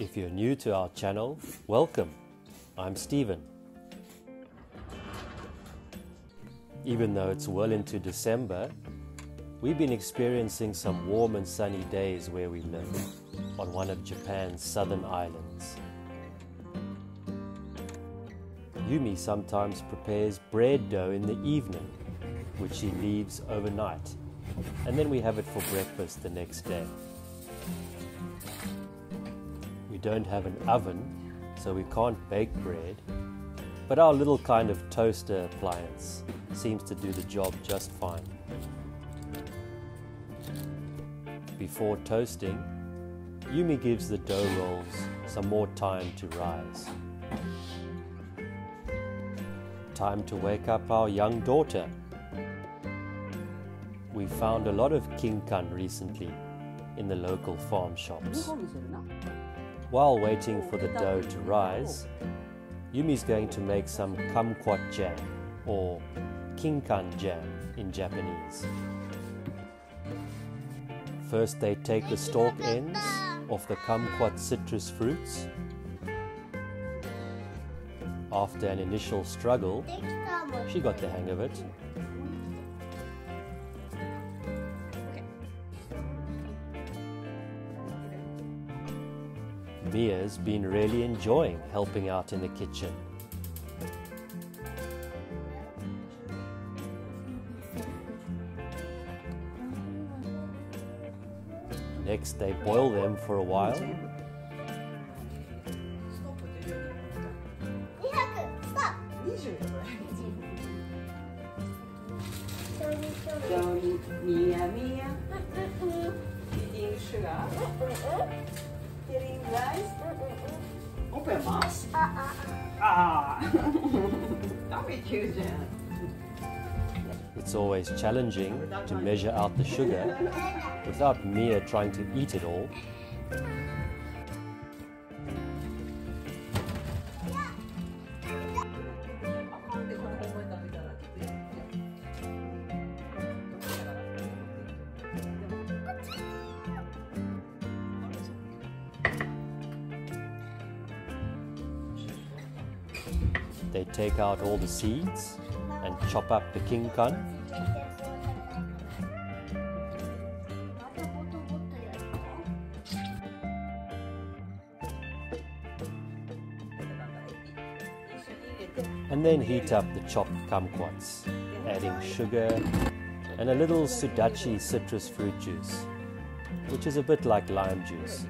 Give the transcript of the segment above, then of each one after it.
If you're new to our channel, welcome. I'm Stephen. Even though it's well into December, we've been experiencing some warm and sunny days where we live, on one of Japan's southern islands. Yumi sometimes prepares bread dough in the evening, which she leaves overnight, and then we have it for breakfast the next day. Don't have an oven, so we can't bake bread, but our little kind of toaster appliance seems to do the job just fine. Before toasting, Yumi gives the dough rolls some more time to rise. Time to wake up our young daughter. We found a lot of kinkan recently in the local farm shops. While waiting for the dough to rise, Yumi's going to make some kumquat jam or kinkan jam in Japanese. First, they take the stalk ends of the kumquat citrus fruits. After an initial struggle, she got the hang of it. Mia's been really enjoying helping out in the kitchen. Next, they boil them for a while. Mia Mia. eating sugar eating rice open mouth. Ah. Don't be cute Jen. It's always challenging to measure out the sugar without Mia trying to eat it all. They take out all the seeds and chop up the king kinkan. And then heat up the chopped kumquats, adding sugar and a little sudachi citrus fruit juice, which is a bit like lime juice.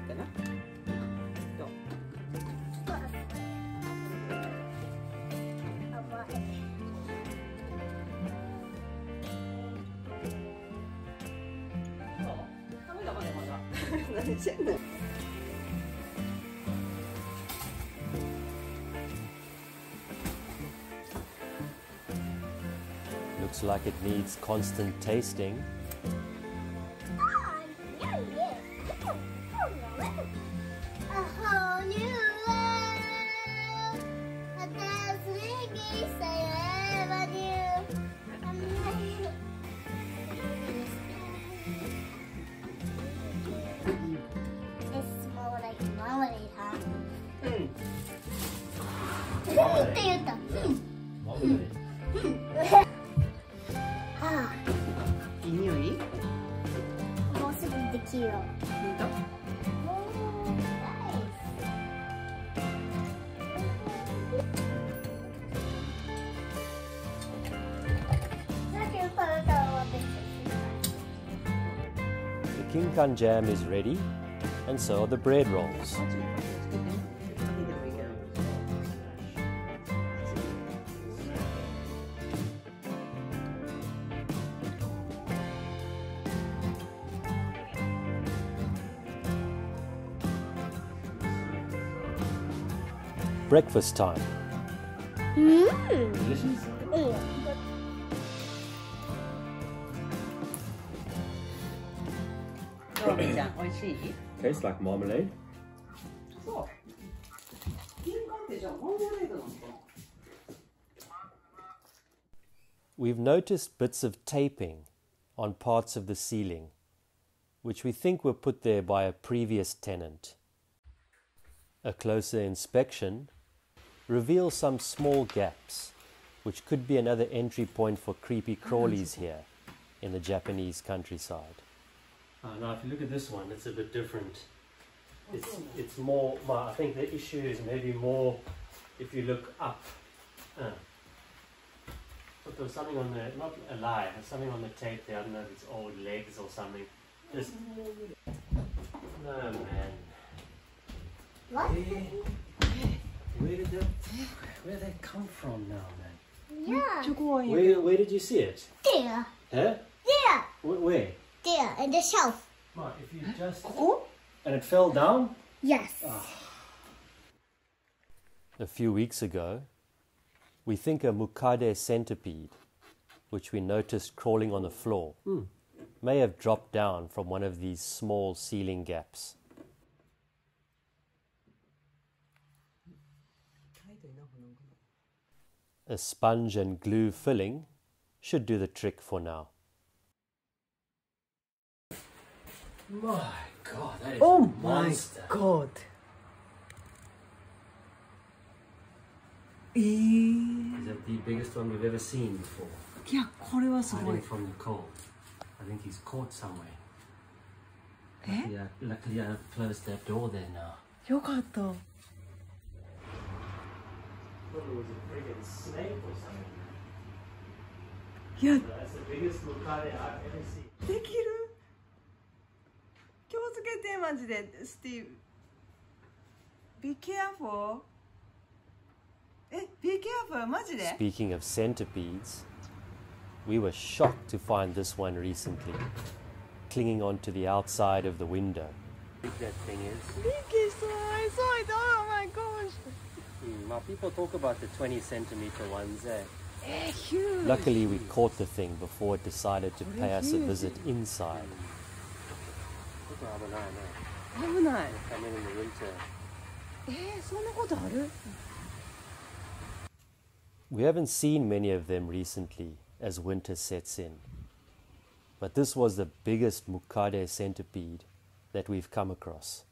Looks like it needs constant tasting. The kinkan jam is ready, and so are the bread rolls. breakfast time. Mmm. Delicious. Tastes like marmalade. We've noticed bits of taping on parts of the ceiling, which we think were put there by a previous tenant. A closer inspection reveals some small gaps, which could be another entry point for creepy crawlies here in the Japanese countryside. Uh, now, if you look at this one, it's a bit different. It's, it's more, well, I think the issue is maybe more if you look up. Uh, but there's something on the, not a lie, there's something on the tape there. I don't know if it's old legs or something. Just, no, man. What? Where, where did that, where did that come from now, man? Yeah. Where, where did you see it? There. Huh? There. Where? where? There, in the shelf. Ma, if you just... And it fell down? Yes. Oh. A few weeks ago, we think a Mukade centipede, which we noticed crawling on the floor, mm. may have dropped down from one of these small ceiling gaps. A sponge and glue filling should do the trick for now. My God, that is Oh a my monster. god えー、 Is that the biggest one we've ever seen before? いやこれはすごい Hiding from the cold. I think he's caught somewhere. え Yeah, luckily I closed that door there now. よかった Well, it was a friggin' snake or something. いや That's the biggest mukade I've ever seen. できる気をつけてマジでスティーブ Be careful え Be careful マジで Speaking of centipedes, we were shocked to find this one recently, clinging onto the outside of the window. Big that thing is. びっくりした I saw it oh my gosh Mm, now people talk about the 20 centimeter ones, eh? huge. Luckily, we caught the thing before it decided to pay us a visit inside. Look how eh? Come in in the winter. Eh, we haven't seen many of them recently as winter sets in, but this was the biggest Mukade centipede that we've come across.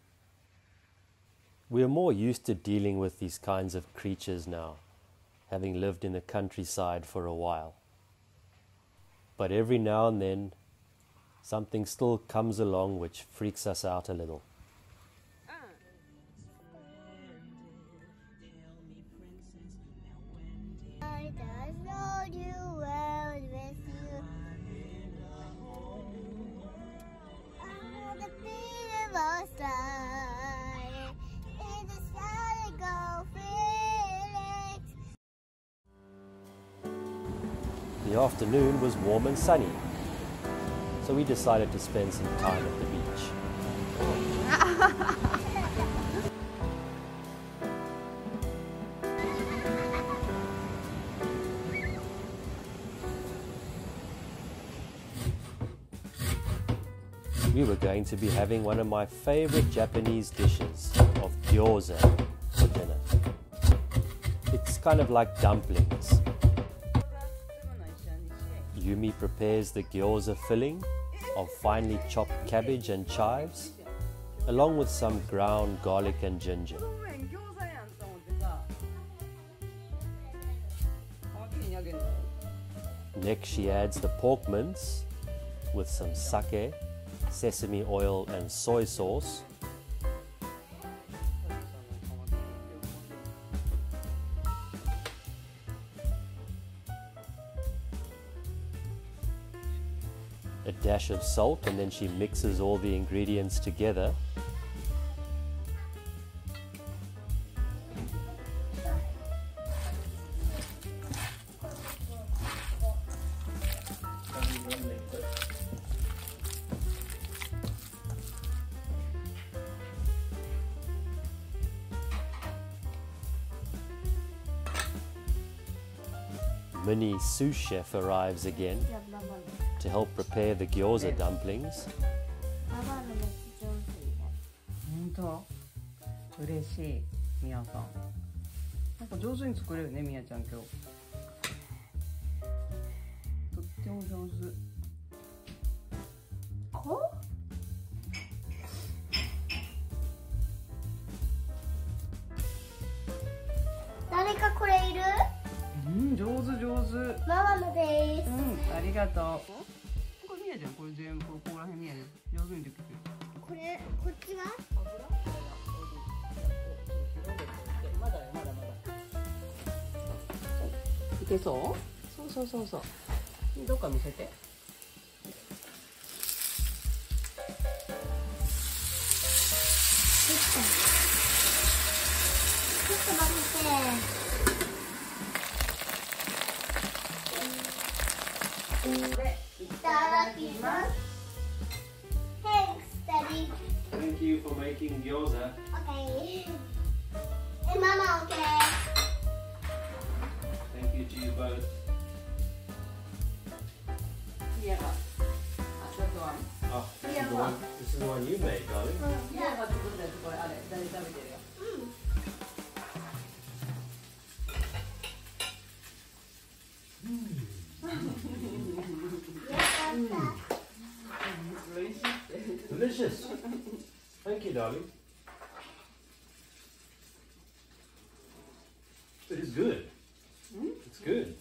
We are more used to dealing with these kinds of creatures now, having lived in the countryside for a while. But every now and then, something still comes along which freaks us out a little. The afternoon was warm and sunny, so we decided to spend some time at the beach. We were going to be having one of my favorite Japanese dishes of gyoza for dinner. It's kind of like dumplings. Yumi prepares the gyoza filling of finely chopped cabbage and chives, along with some ground garlic and ginger. Next, she adds the pork mince with some sake, sesame oil, and soy sauce, A dash of salt, and then she mixes all the ingredients together. Mini sous chef arrives again to help prepare the gyoza dumplings. 本当嬉しい、みやさん。上手に作れるね、みやちゃん今日。とっても上手。誰かこれいる？うん、上手上手。ママのです。うん、ありがとう。れ全部ここら辺見える。上手にできてる。す。これ、こっちは？まだよまだまだ。いけそう？そうそうそうそう。どっか見せて。ちょっと待って。Thanks, Daddy. Thank you for making gyoza. Okay. And Mama, okay? Thank you to you both. Yeah, that's the one. Oh, this, yeah, is the one, this is the one you made, darling. Yeah, that's the one. you, darling. It is good. Mm? It's good.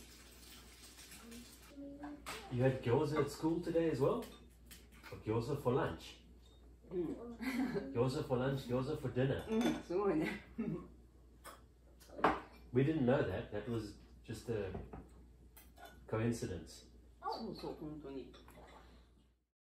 You had gyoza at school today as well? Or gyoza for lunch? Mm. gyoza for lunch, gyoza for dinner. We didn't know that. That was just a coincidence.